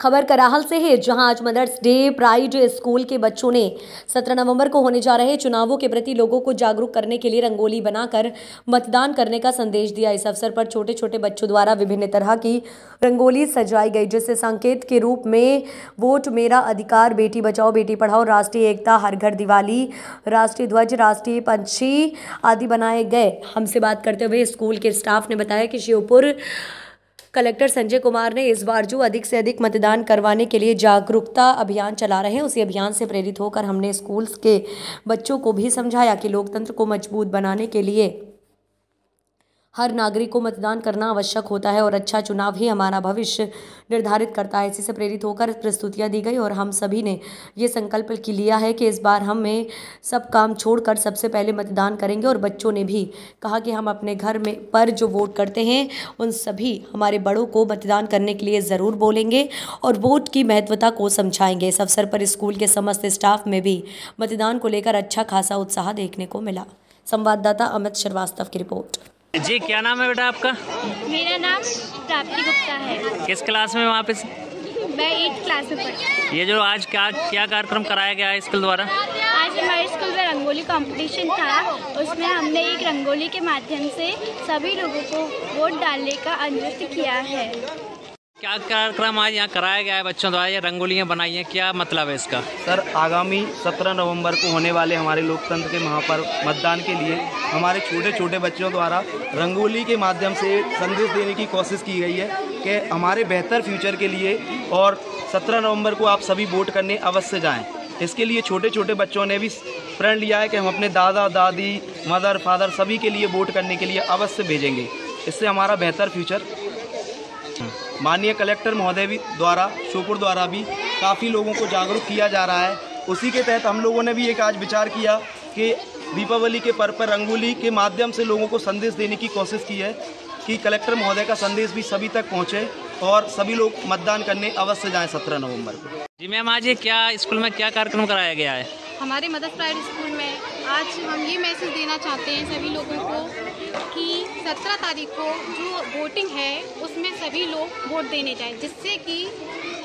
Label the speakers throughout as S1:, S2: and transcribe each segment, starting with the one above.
S1: खबर कराहल से है, जहाँ आज मदर्स डे प्राइड स्कूल के बच्चों ने 17 नवंबर को होने जा रहे चुनावों के प्रति लोगों को जागरूक करने के लिए रंगोली बनाकर मतदान करने का संदेश दिया। इस अवसर पर छोटे छोटे बच्चों द्वारा विभिन्न तरह की रंगोली सजाई गई, जिससे संकेत के रूप में वोट मेरा अधिकार, बेटी बचाओ, बेटी पढ़ाओ, राष्ट्रीय एकता, हर घर दिवाली, राष्ट्रीय ध्वज, राष्ट्रीय पंछी आदि बनाए गए। हमसे बात करते हुए स्कूल के स्टाफ ने बताया कि शिवपुर कलेक्टर संजय कुमार ने इस बार जो अधिक से अधिक मतदान करवाने के लिए जागरूकता अभियान चला रहे हैं, उसी अभियान से प्रेरित होकर हमने स्कूल्स के बच्चों को भी समझाया कि लोकतंत्र को मज़बूत बनाने के लिए हर नागरिक को मतदान करना आवश्यक होता है और अच्छा चुनाव ही हमारा भविष्य निर्धारित करता है। इसी से प्रेरित होकर प्रस्तुतियाँ दी गई और हम सभी ने ये संकल्प लिया है कि इस बार हमें सब काम छोड़कर सबसे पहले मतदान करेंगे और बच्चों ने भी कहा कि हम अपने घर में पर जो वोट करते हैं, उन सभी हमारे बड़ों को मतदान करने के लिए ज़रूर बोलेंगे और वोट की महत्वता को समझाएँगे। इस अवसर पर स्कूल के समस्त स्टाफ में भी मतदान को लेकर अच्छा खासा उत्साह देखने को मिला। संवाददाता अमित श्रीवास्तव की रिपोर्ट।
S2: जी क्या नाम है बेटा आपका?
S3: मेरा नाम प्राप्ति गुप्ता है।
S2: किस क्लास में वहाँ पे
S3: मैं एट क्लास में पढ़ती
S2: ये जो आज क्या क्या कार्यक्रम कराया गया है स्कूल द्वारा?
S3: आज हमारे स्कूल में रंगोली कंपटीशन था। उसमें हमने एक रंगोली के माध्यम से सभी लोगों को वोट डालने का अनुरोध किया है।
S2: क्या कार्यक्रम आज यहाँ कराया गया है? बच्चों द्वारा ये रंगोलियाँ बनाई हैं। क्या मतलब है इसका?
S4: सर, आगामी 17 नवंबर को होने वाले हमारे लोकतंत्र के महापर्व मतदान के लिए हमारे छोटे छोटे बच्चों द्वारा रंगोली के माध्यम से संदेश देने की कोशिश की गई है कि हमारे बेहतर फ्यूचर के लिए और 17 नवंबर को आप सभी वोट करने अवश्य जाएँ। इसके लिए छोटे छोटे बच्चों ने भी प्रण लिया है कि हम अपने दादा, दादी, मदर, फादर सभी के लिए वोट करने के लिए अवश्य भेजेंगे। इससे हमारा बेहतर फ्यूचर माननीय कलेक्टर महोदय भी द्वारा शोपुर द्वारा भी काफ़ी लोगों को जागरूक किया जा रहा है। उसी के तहत हम लोगों ने भी एक आज विचार किया कि दीपावली के पर्व पर रंगोली के माध्यम से लोगों को संदेश देने की कोशिश की है कि कलेक्टर महोदय का संदेश भी सभी तक पहुँचे और सभी लोग मतदान करने अवश्य जाएँ सत्रह नवंबर को।
S2: जी मैम आज ये क्या स्कूल में क्या कार्यक्रम कराया गया है?
S5: हमारे मदर प्राइवेट स्कूल में आज हम ये मैसेज देना चाहते हैं सभी लोगों को कि 17 तारीख को जो वोटिंग है उसमें सभी लोग वोट देने जाएँ जिससे कि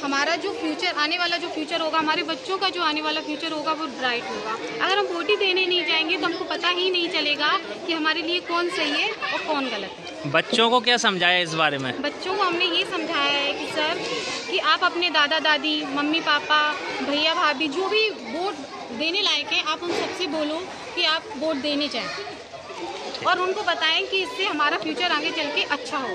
S5: हमारा जो फ्यूचर आने वाला जो फ्यूचर होगा हमारे बच्चों का जो आने वाला फ्यूचर होगा वो ब्राइट होगा। अगर हम वोट ही देने नहीं जाएँगे तो हमको पता ही नहीं चलेगा कि हमारे लिए कौन सही है और कौन गलत है।
S2: बच्चों को क्या समझाया इस बारे में?
S5: बच्चों को हमने ये समझाया है कि सर कि आप अपने दादा दादी मम्मी पापा भैया भाभी जो भी वोट देने लायक है आप उन सबसे बोलो कि आप वोट देने जाएँ। और उनको बताएँ कि इससे हमारा फ्यूचर आगे चल के अच्छा हो